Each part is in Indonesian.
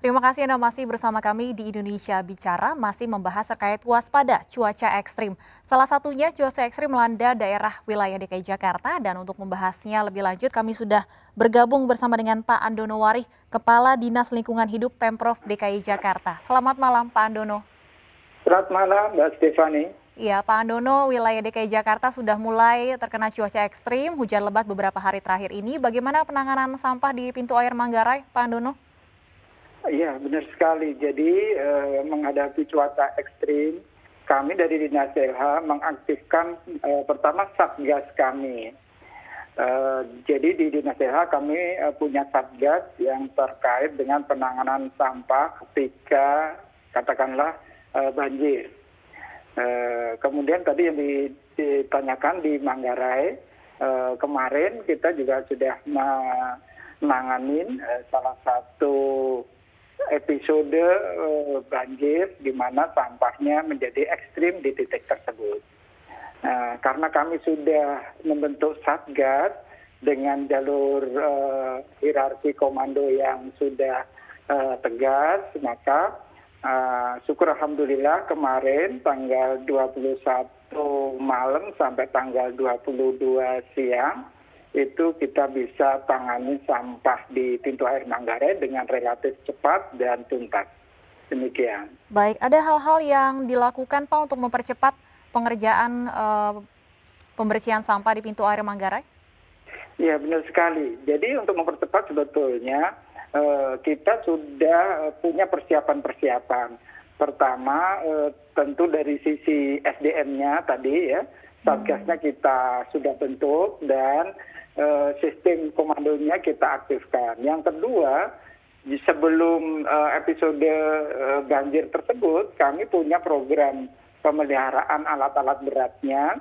Terima kasih Anda masih bersama kami di Indonesia Bicara, masih membahas terkait waspada cuaca ekstrim. Salah satunya cuaca ekstrim melanda daerah wilayah DKI Jakarta dan untuk membahasnya lebih lanjut kami sudah bergabung bersama dengan Pak Andono Warih, Kepala Dinas Lingkungan Hidup Pemprov DKI Jakarta. Selamat malam Pak Andono. Selamat malam Mbak Stefani. Iya, Pak Andono, wilayah DKI Jakarta sudah mulai terkena cuaca ekstrim, hujan lebat beberapa hari terakhir ini. Bagaimana penanganan sampah di pintu air Manggarai, Pak Andono? Iya, benar sekali. Jadi eh, menghadapi cuaca ekstrim, kami dari Dinas LH mengaktifkan eh, pertama satgas kami. Eh, jadi di Dinas LH kami punya satgas yang terkait dengan penanganan sampah ketika katakanlah banjir. Kemudian tadi yang ditanyakan di Manggarai kemarin kita juga sudah menanganin salah satu episode uh, banjir di mana sampahnya menjadi ekstrim di titik tersebut. Nah, karena kami sudah membentuk satgas dengan jalur uh, hierarki komando yang sudah uh, tegas, maka uh, syukur alhamdulillah kemarin tanggal 21 malam sampai tanggal 22 siang itu kita bisa tangani sampah di pintu air Manggarai dengan relatif cepat dan tuntas. Demikian. Baik, ada hal-hal yang dilakukan Pak untuk mempercepat pengerjaan uh, pembersihan sampah di pintu air Manggarai? Ya benar sekali. Jadi untuk mempercepat sebetulnya uh, kita sudah punya persiapan-persiapan. Pertama uh, tentu dari sisi SDM-nya tadi ya, satgasnya kita sudah bentuk dan Eh, sistem komandonya kita aktifkan. Yang kedua, sebelum uh, episode uh, banjir tersebut, kami punya program pemeliharaan alat-alat beratnya,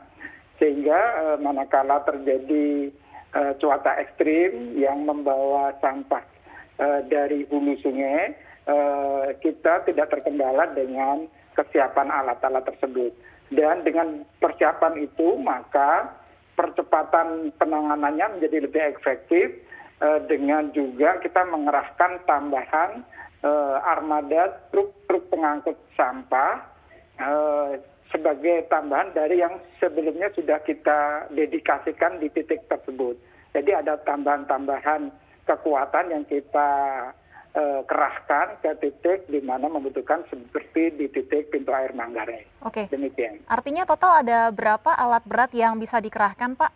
sehingga manakala terjadi cuaca ekstrim yang membawa sampah dari hulu sungai, kita tidak terkendala dengan kesiapan alat-alat tersebut. Dan dengan persiapan itu, maka percepatan penanganannya menjadi lebih efektif eh, dengan juga kita mengerahkan tambahan eh, armada truk-truk pengangkut sampah eh, sebagai tambahan dari yang sebelumnya sudah kita dedikasikan di titik tersebut. Jadi ada tambahan-tambahan kekuatan yang kita kerahkan ke titik di mana membutuhkan seperti di titik pintu air Manggarai. Oke. Demikian. Artinya total ada berapa alat berat yang bisa dikerahkan, Pak?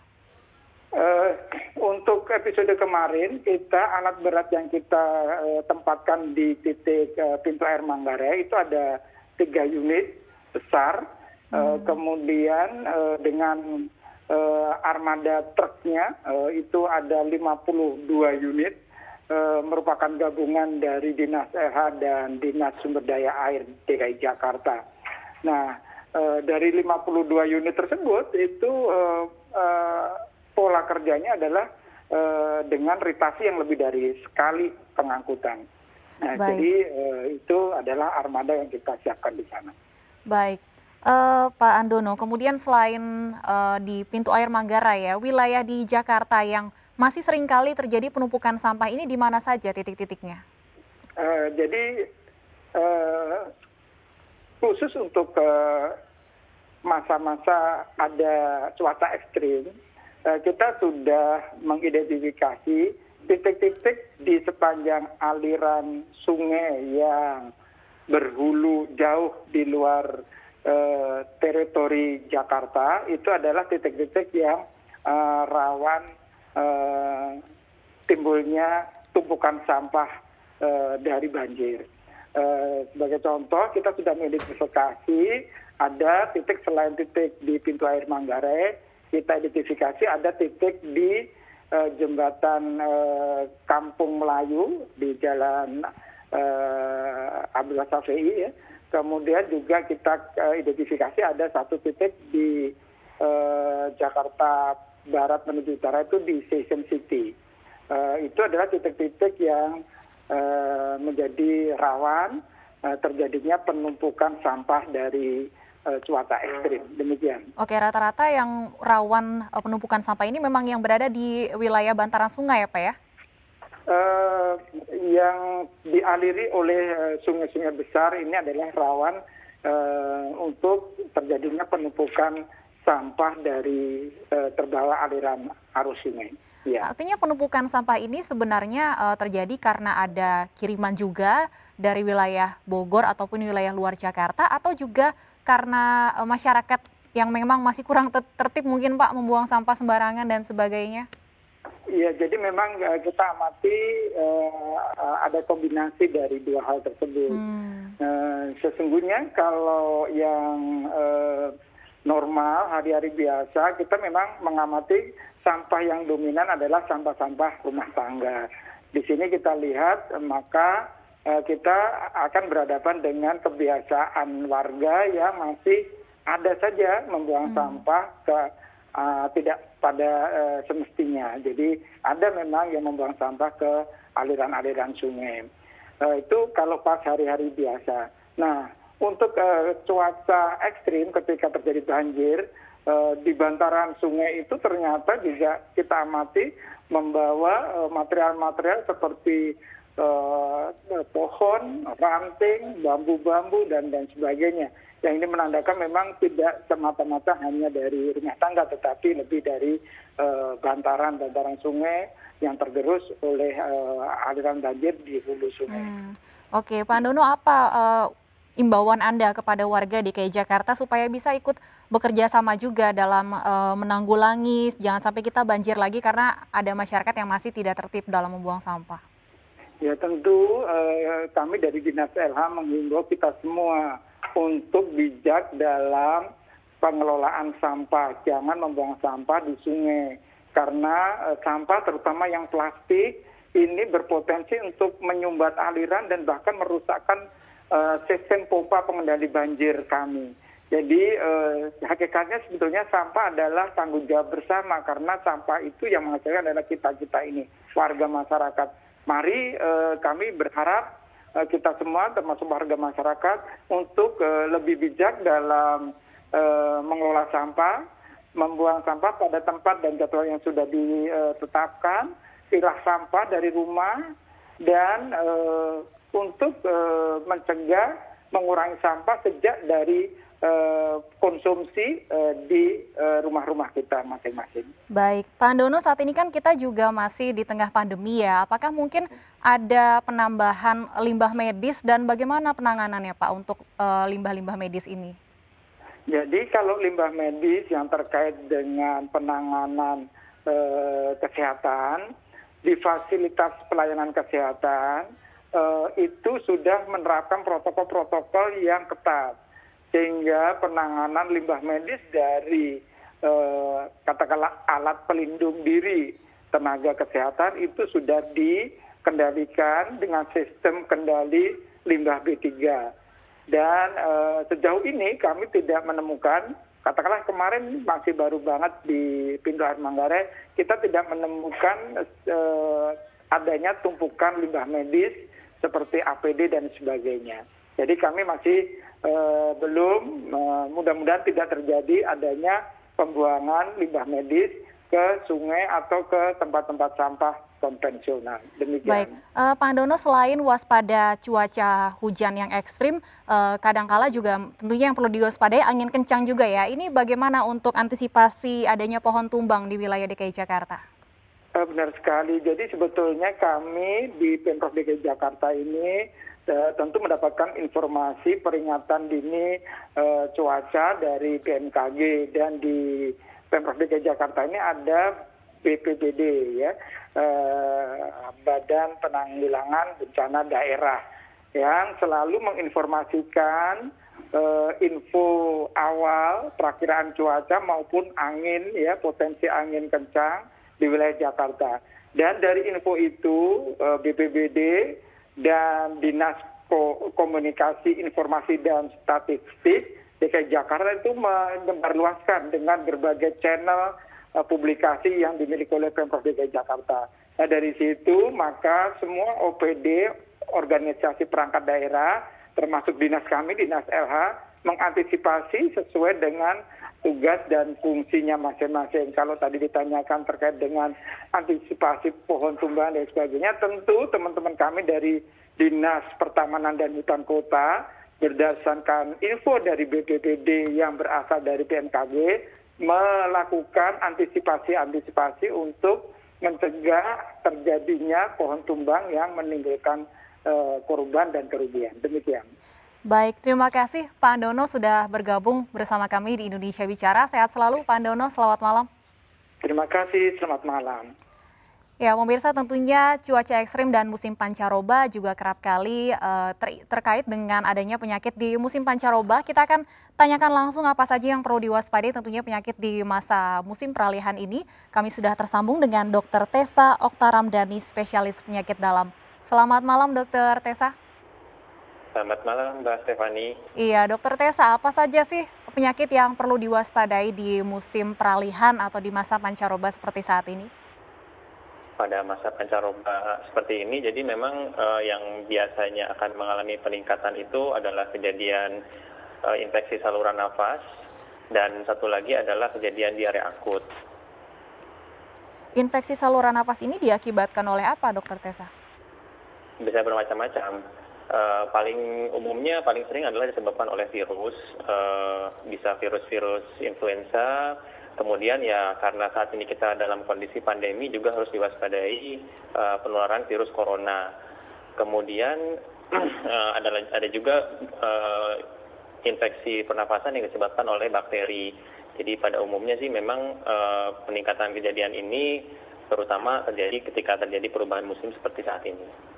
Uh, untuk episode kemarin kita alat berat yang kita uh, tempatkan di titik uh, pintu air Manggarai itu ada tiga unit besar, hmm. uh, kemudian uh, dengan uh, armada truknya uh, itu ada 52 unit Eh, merupakan gabungan dari dinas EH dan dinas sumber daya air dki jakarta nah eh, dari 52 unit tersebut itu eh, pola kerjanya adalah dengan ritasi yang lebih dari sekali pengangkutan. Nah, Baik. jadi itu adalah armada yang kita siapkan di sana. Baik, uh, Pak Andono. Kemudian selain uh, di pintu air Manggarai ya, wilayah di Jakarta yang masih sering kali terjadi penumpukan sampah ini di mana saja titik-titiknya? Uh, jadi uh, khusus untuk masa-masa uh, ada cuaca ekstrim, uh, kita sudah mengidentifikasi titik-titik di sepanjang aliran sungai yang berhulu jauh di luar uh, teritori Jakarta itu adalah titik-titik yang uh, rawan timbulnya tumpukan sampah eh, dari banjir. Eh, sebagai contoh, kita sudah mengidentifikasi ada titik selain titik di pintu air Manggarai, kita identifikasi ada titik di jembatan Kampung Melayu di Jalan Abdullah Safei ya. Kemudian juga kita identifikasi ada satu titik di Jakarta barat menuju utara itu di Station City. Uh, itu adalah titik-titik yang uh, menjadi rawan uh, terjadinya penumpukan sampah dari uh, cuaca ekstrim. Demikian. Oke, rata-rata yang rawan uh, penumpukan sampah ini memang yang berada di wilayah bantaran sungai ya Pak ya? uh, yang dialiri oleh uh, sungai-sungai besar ini adalah rawan uh, untuk terjadinya penumpukan sampah dari uh, terbawa aliran arus sungai. Ya. Artinya penumpukan sampah ini sebenarnya uh, terjadi karena ada kiriman juga dari wilayah Bogor ataupun wilayah luar Jakarta atau juga karena uh, masyarakat yang memang masih kurang tertib mungkin Pak membuang sampah sembarangan dan sebagainya? Iya, jadi memang uh, kita amati uh, ada kombinasi dari dua hal tersebut. Hmm. Uh, sesungguhnya kalau yang uh, normal hari-hari biasa kita memang mengamati sampah yang dominan adalah sampah-sampah rumah tangga. Di sini kita lihat maka kita akan berhadapan dengan kebiasaan warga yang masih ada saja membuang hmm. sampah ke uh, tidak pada uh, semestinya. Jadi ada memang yang membuang sampah ke aliran-aliran sungai. Uh, itu kalau pas hari-hari biasa. Nah, untuk uh, cuaca ekstrim ketika terjadi banjir uh, di bantaran sungai itu ternyata juga kita amati membawa material-material uh, seperti uh, pohon, ranting, bambu-bambu dan dan sebagainya yang ini menandakan memang tidak semata-mata hanya dari rumah tangga tetapi lebih dari uh, bantaran bantaran sungai yang tergerus oleh uh, aliran banjir di hulu sungai. Hmm. Oke, Pak Dono apa uh, imbauan Anda kepada warga DKI Jakarta supaya bisa ikut bekerja sama juga dalam uh, menanggulangi jangan sampai kita banjir lagi karena ada masyarakat yang masih tidak tertib dalam membuang sampah. Ya tentu uh, kami dari Dinas LH menghimbau kita semua untuk bijak dalam pengelolaan sampah. Jangan membuang sampah di sungai. Karena uh, sampah terutama yang plastik ini berpotensi untuk menyumbat aliran dan bahkan merusakkan sistem pompa pengendali banjir kami. Jadi uh, hakikatnya sebetulnya sampah adalah tanggung jawab bersama karena sampah itu yang menghasilkan adalah kita-kita ini, warga masyarakat. Mari uh, kami berharap Eh, kita semua termasuk warga masyarakat untuk eh, lebih bijak dalam eh, mengelola sampah, membuang sampah pada tempat dan jadwal yang sudah ditetapkan, pilah sampah dari rumah dan untuk mencegah mengurangi sampah sejak dari Eh, konsumsi eh, di eh, rumah-rumah kita masing-masing. Baik, Pak Andono saat ini kan kita juga masih di tengah pandemi ya. Apakah mungkin ada penambahan limbah medis dan bagaimana penanganannya Pak untuk limbah-limbah medis ini? Jadi kalau limbah medis yang terkait dengan penanganan eh, kesehatan di fasilitas pelayanan kesehatan eh, itu sudah menerapkan protokol-protokol yang ketat sehingga penanganan limbah medis dari eh, katakanlah alat pelindung diri tenaga kesehatan itu sudah dikendalikan dengan sistem kendali limbah B3. Dan eh, sejauh ini kami tidak menemukan, katakanlah kemarin masih baru banget di pintu air Manggarai, kita tidak menemukan eh, adanya tumpukan limbah medis seperti APD dan sebagainya. Jadi kami masih Eh, belum eh, mudah mudahan tidak terjadi adanya pembuangan limbah medis ke sungai atau ke tempat-tempat sampah konvensional. Demikian. Baik, uh, Pak Andono selain waspada cuaca hujan yang ekstrim, uh, kadangkala juga tentunya yang perlu diwaspadai angin kencang juga ya. Ini bagaimana untuk antisipasi adanya pohon tumbang di wilayah DKI Jakarta? Benar sekali. Jadi sebetulnya kami di Pemprov DKI Jakarta ini Eh, tentu mendapatkan informasi peringatan dini uh, cuaca dari bmkg dan di pemprov dki jakarta ini ada bpbd ya uh, badan penanggulangan bencana daerah yang selalu menginformasikan uh, info awal perakiraan cuaca maupun angin ya potensi angin kencang di wilayah Jakarta. Dan dari info itu uh, BPBD dan dinas komunikasi informasi dan statistik dki jakarta itu menyebarluaskan dengan berbagai channel uh, publikasi yang dimiliki oleh pemprov dki jakarta. Nah dari situ maka semua opd organisasi perangkat daerah termasuk dinas kami dinas lh mengantisipasi sesuai dengan tugas dan fungsinya masing-masing. Kalau tadi ditanyakan terkait dengan antisipasi pohon tumbang dan sebagainya, tentu teman-teman kami dari Dinas Pertamanan dan Hutan Kota berdasarkan info dari BPPD yang berasal dari BMKG melakukan antisipasi-antisipasi untuk mencegah terjadinya pohon tumbang yang menimbulkan uh, korban dan kerugian. Demikian. Baik, terima kasih Pak Andono sudah bergabung bersama kami di Indonesia Bicara. Sehat selalu Pak Andono, selamat malam. Terima kasih, selamat malam. Ya, pemirsa tentunya cuaca ekstrim dan musim pancaroba juga kerap kali uh, ter terkait dengan adanya penyakit di musim pancaroba. Kita akan tanyakan langsung apa saja yang perlu diwaspadai tentunya penyakit di masa musim peralihan ini. Kami sudah tersambung dengan Dr. Tessa Oktaramdani, spesialis penyakit dalam. Selamat malam, Dr. Tessa. Selamat malam Mbak Stefani. Iya, Dokter Tessa, apa saja sih penyakit yang perlu diwaspadai di musim peralihan atau di masa pancaroba seperti saat ini? Pada masa pancaroba seperti ini, jadi memang uh, yang biasanya akan mengalami peningkatan itu adalah kejadian uh, infeksi saluran nafas dan satu lagi adalah kejadian diare akut. Infeksi saluran nafas ini diakibatkan oleh apa, Dokter Tessa? Bisa bermacam-macam Uh, paling umumnya paling sering adalah disebabkan oleh virus, uh, bisa virus-virus influenza. Kemudian ya karena saat ini kita dalam kondisi pandemi juga harus diwaspadai uh, penularan virus corona. Kemudian uh, ada ada juga uh, infeksi pernapasan yang disebabkan oleh bakteri. Jadi pada umumnya sih memang uh, peningkatan kejadian ini terutama terjadi ketika terjadi perubahan musim seperti saat ini.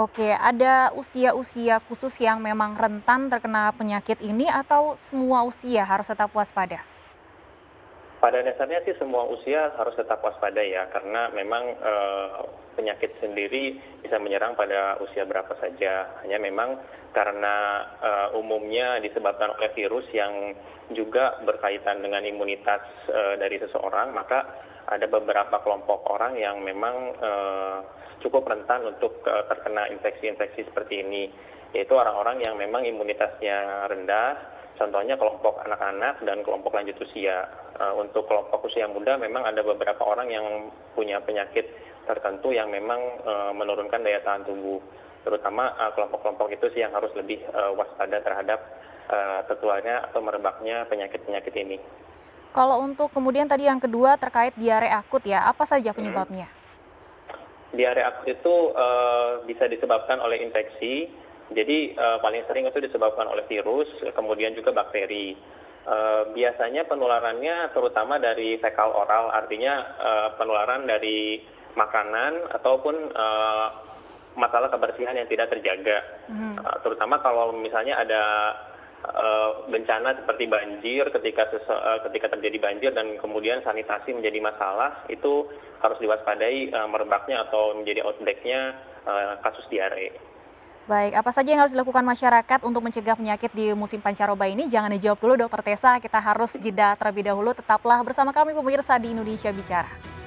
Oke, ada usia-usia khusus yang memang rentan terkena penyakit ini atau semua usia harus tetap waspada? Pada dasarnya sih semua usia harus tetap waspada ya, karena memang e, penyakit sendiri bisa menyerang pada usia berapa saja. Hanya memang karena e, umumnya disebabkan oleh virus yang juga berkaitan dengan imunitas e, dari seseorang, maka ada beberapa kelompok orang yang memang e, cukup rentan untuk uh, terkena infeksi-infeksi seperti ini, yaitu orang-orang yang memang imunitasnya rendah, contohnya kelompok anak-anak dan kelompok lanjut usia. Uh, untuk kelompok usia muda memang ada beberapa orang yang punya penyakit tertentu yang memang menurunkan daya tahan tubuh, terutama kelompok-kelompok itu sih yang harus lebih waspada terhadap tertularnya atau merebaknya penyakit-penyakit ini. Kalau untuk kemudian tadi yang kedua terkait diare akut ya, apa saja penyebabnya? Hmm diare akut itu uh, bisa disebabkan oleh infeksi. Jadi uh, paling sering itu disebabkan oleh virus, kemudian juga bakteri. Uh, biasanya penularannya terutama dari fekal oral, artinya uh, penularan dari makanan ataupun uh, masalah kebersihan yang tidak terjaga. Hmm. Uh, terutama kalau misalnya ada bencana seperti banjir ketika uh, ketika terjadi banjir dan kemudian sanitasi menjadi masalah itu harus diwaspadai uh, merebaknya atau menjadi outbreaknya kasus diare. Baik, apa saja yang harus dilakukan masyarakat untuk mencegah penyakit di musim pancaroba ini? Jangan dijawab dulu, Dokter Tessa. Kita harus jeda terlebih dahulu. Tetaplah bersama kami pemirsa di Indonesia Bicara.